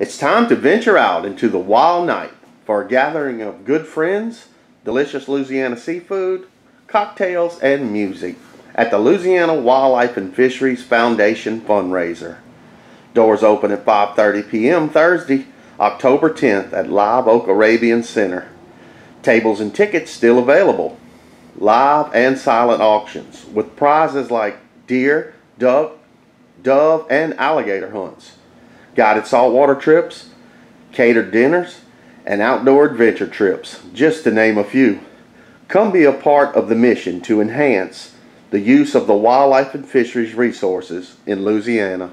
It's time to venture out into the wild night for a gathering of good friends, delicious Louisiana seafood, cocktails, and music at the Louisiana Wildlife and Fisheries Foundation fundraiser. Doors open at 5:30 p.m. Thursday, October 10th at Live Oak Arabian Center. Tables and tickets still available. Live and silent auctions with prizes like deer, duck, dove, and alligator hunts. Guided saltwater trips, catered dinners, and outdoor adventure trips, just to name a few. Come be a part of the mission to enhance the use of the wildlife and fisheries resources in Louisiana.